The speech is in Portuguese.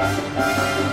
Música